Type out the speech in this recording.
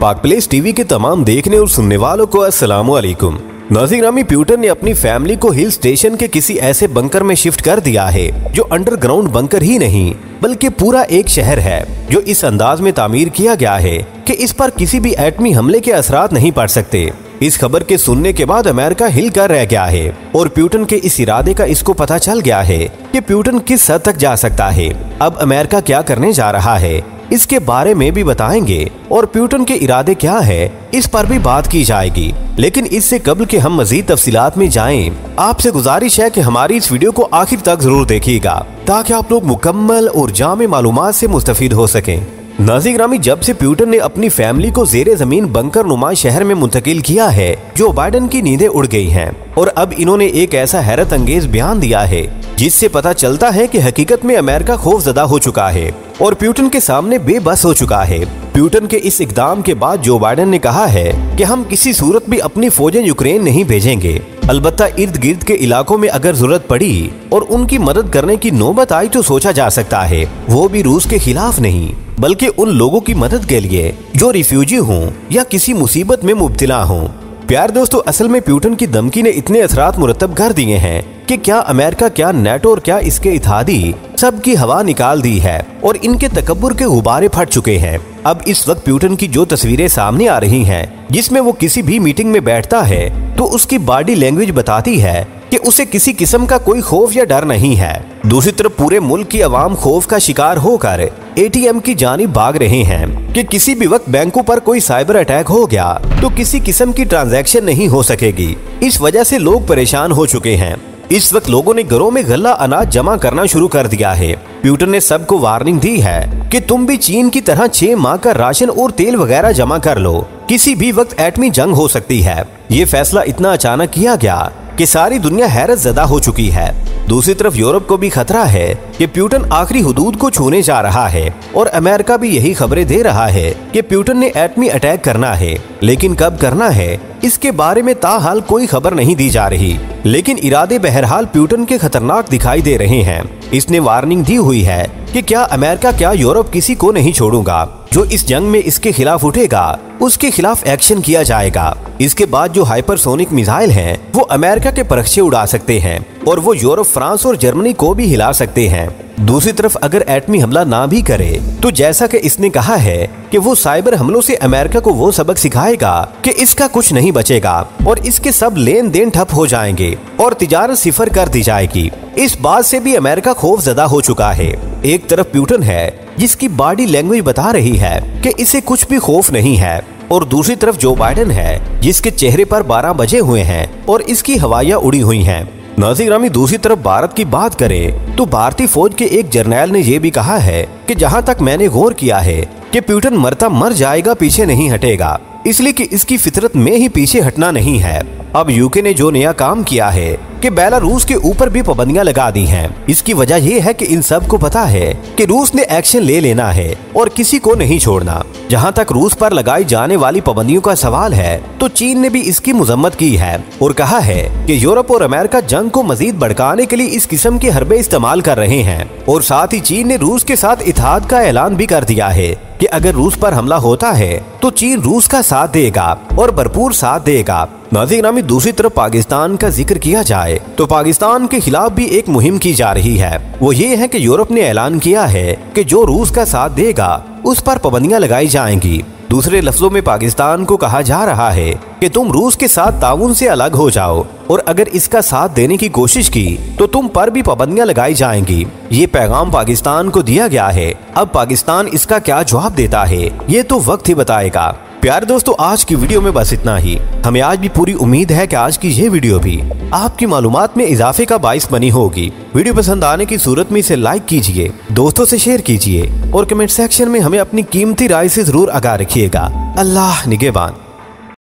पाक place TV के तमाम देखने और सुनने वालों को अस्सलाम वालेकुम नाजिरामी प्यूटर ने अपनी फैमिली को हिल स्टेशन के किसी ऐसे बंकर में शिफ्ट कर दिया है, जो अंडरग्राउंड बंकर ही नहीं, बल्कि पूरा एक शहर है, जो इस अंदाज में तामीर किया गया है कि इस पर किसी भी एटमी हमले के असरात नहीं पड़ सकते। इस खबर के सुनने के बाद अमेरिका हिल कर रह गया है और प्यूटन के इस इरादे का इसको पता चल गया है कि प्यूटन किस हद तक जा सकता है। अब अमेरिका क्या करने जा रहा है? इसके बारे में भी बताएँगे और प्यूटन के इरादे क्या है इस पर भी बात की जाएगी। लेकिन इससे कबल के हम मजीद तफसीलात में जाएँ, आपसे गुजारिश है कि हमारी इस वीडियो को आखिर तक ज़रूर देखिएगा ताकि आप लोग मुकम्मल और जाम मालूम से मुस्तफ़ हो सकें। नाजिग्रामी जब से प्यूटन ने अपनी फैमिली को जेर ज़मीन बंकर नुमा शहर में मुंतकिल किया है जो बाइडन की नींदें उड़ गई हैं और अब इन्होंने एक ऐसा हैरत अंगेज बयान दिया है जिससे पता चलता है कि हकीकत में अमेरिका खौफजदा हो चुका है। और प्यूटन के सामने बेबस हो चुका है। प्यूटन के इस इकदाम के बाद जो बाइडन ने कहा है कि हम किसी सूरत भी अपनी फौजें यूक्रेन नहीं भेजेंगे। अलबत्ता इर्द गिर्द के इलाकों में अगर ज़रूरत पड़ी और उनकी मदद करने की नौबत आई तो सोचा जा सकता है। वो भी रूस के खिलाफ नहीं, बल्कि उन लोगों की मदद के लिए, जो रिफ्यूजी हों या किसी मुसीबत में मुबतला हों। प्यार दोस्तों, असल में प्यूटन की धमकी ने इतने असरात मुरतब कर दिए हैं कि क्या अमेरिका, क्या नेटो और क्या इसके इतिहादी सब की हवा निकाल दी है और इनके तकबर के गुब्बारे फट चुके हैं। अब इस वक्त प्यूटन की जो तस्वीरें सामने आ रही हैं, जिसमें वो किसी भी मीटिंग में बैठता है तो उसकी बॉडी लैंग्वेज बताती है कि उसे किसी किस्म का कोई खौफ या डर नहीं है। दूसरी तरफ़ पूरे मुल्क की आवाम खौफ का शिकार होकर एटीएम की जानी भाग रहे हैं कि किसी भी वक्त बैंकों पर कोई साइबर अटैक हो गया तो किसी किस्म की ट्रांजैक्शन नहीं हो सकेगी। इस वजह से लोग परेशान हो चुके हैं। इस वक्त लोगों ने घरों में गला अनाज जमा करना शुरू कर दिया है। प्यूटन ने सबको वार्निंग दी है कि तुम भी चीन की तरह छह माह का राशन और तेल वगैरह जमा कर लो। किसी भी वक्त एटमी जंग हो सकती है। ये फैसला इतना अचानक किया गया कि सारी दुनिया हैरत जदा हो चुकी है। दूसरी तरफ़ यूरोप को भी खतरा है कि प्यूटन आखिरी हदूद को छूने जा रहा है और अमेरिका भी यही खबरें दे रहा है कि प्यूटन ने एटमी अटैक करना है। लेकिन कब करना है, इसके बारे में ताहाल कोई खबर नहीं दी जा रही। लेकिन इरादे बहरहाल प्यूटन के खतरनाक दिखाई दे रहे हैं। इसने वार्निंग दी हुई है कि क्या अमेरिका क्या यूरोप किसी को नहीं छोड़ूँगा। जो इस जंग में इसके खिलाफ उठेगा, उसके खिलाफ एक्शन किया जाएगा। इसके बाद जो हाइपरसोनिक मिसाइल हैं, वो अमेरिका के परक्षे उड़ा सकते हैं और वो यूरोप, फ्रांस और जर्मनी को भी हिला सकते हैं। दूसरी तरफ़ अगर एटमी हमला ना भी करे तो जैसा कि इसने कहा है कि वो साइबर हमलों से अमेरिका को वो सबक सिखाएगा कि इसका कुछ नहीं बचेगा और इसके सब लेन देन ठप हो जाएँगे और तिजारत सिफर कर दी जाएगी। इस बात से भी अमेरिका खौफ ज़्यादा हो चुका है। एक तरफ़ प्यूटन है जिसकी बॉडी लैंग्वेज बता रही है कि इसे कुछ भी खौफ नहीं है। और दूसरी तरफ़ जो बाइडन है, जिसके चेहरे पर 12 बजे हुए हैं और इसकी हवाइयाँ उड़ी हुई हैं। नाजिग्रामी दूसरी तरफ़ भारत की बात करें तो भारतीय फौज के एक जर्नैल ने यह भी कहा है कि जहाँ तक मैंने गौर किया है कि प्यूटन मरता मर जाएगा, पीछे नहीं हटेगा। इसलिए कि इसकी फितरत में ही पीछे हटना नहीं है। अब यूके ने जो नया काम किया है कि बेलारूस के ऊपर भी पाबंदियाँ लगा दी हैं। इसकी वजह यह है कि इन सबको पता है कि रूस ने एक्शन ले लेना है और किसी को नहीं छोड़ना जहाँ तक रूस पर लगाई जाने वाली पाबंदियों का सवाल है तो चीन ने भी इसकी मजम्मत की है और कहा है कि यूरोप और अमेरिका जंग को मजीद भड़काने के लिए इस किस्म के हरबे इस्तेमाल कर रहे हैं और साथ ही चीन ने रूस के साथ इतिहाद का ऐलान भी कर दिया है कि अगर रूस पर हमला होता है तो चीन रूस का साथ देगा और भरपूर साथ देगा नाजिक दूसरी तरफ़ पाकिस्तान का ज़िक्र किया जाए तो पाकिस्तान के खिलाफ भी एक मुहिम की जा रही है। वो ये है कि यूरोप ने ऐलान किया है कि जो रूस का साथ देगा, उस पर पाबंदियाँ लगाई जाएँगी। दूसरे लफ्जों में पाकिस्तान को कहा जा रहा है कि तुम रूस के साथ ताउन से अलग हो जाओ, और अगर इसका साथ देने की कोशिश की तो तुम पर भी पाबंदियाँ लगाई जाएँगी। ये पैगाम पाकिस्तान को दिया गया है। अब पाकिस्तान इसका क्या जवाब देता है, ये तो वक्त ही बताएगा। प्यारे दोस्तों, आज की वीडियो में बस इतना ही। हमें आज भी पूरी उम्मीद है कि आज की ये वीडियो भी आपकी मालूम में इजाफे का बायस बनी होगी। वीडियो पसंद आने की सूरत में इसे लाइक कीजिए, दोस्तों से शेयर कीजिए और कमेंट सेक्शन में हमें अपनी कीमती राय से ज़रूर आगा रखिएगा। अल्लाह निगेबान।